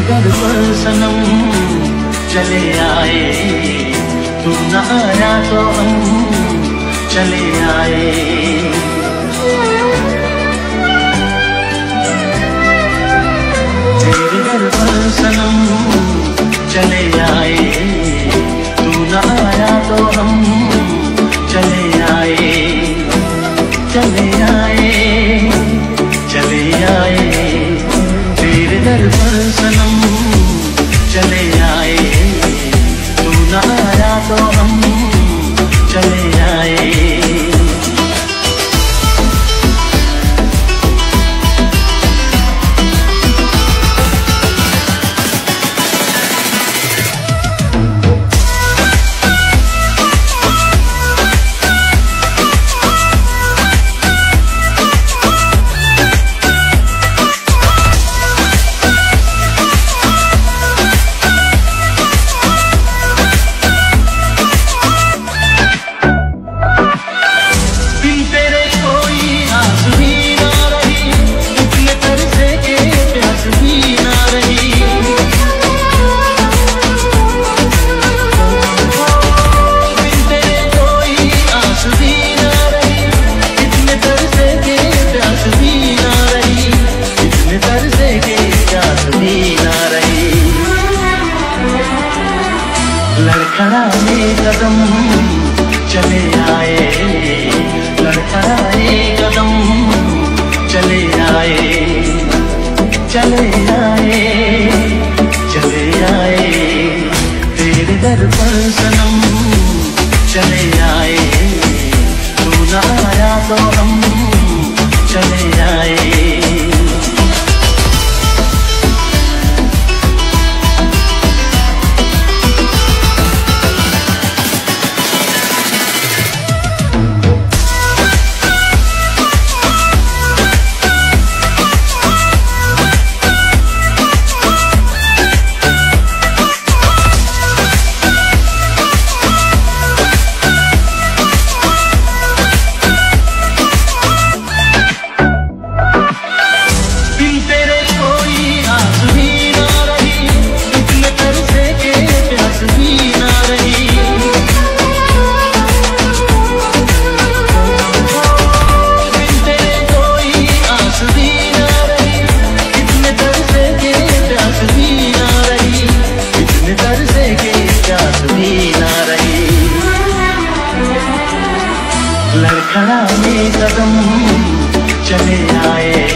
दर पर सनम चले आए। तू न तो हम चले आए। सनम चले आए। तू ना आया तो हम कदम चले आए लड़खड़ाए कदम चले आए चले रही प्यास भी ना रही लड़खड़ा में कदम चले आए।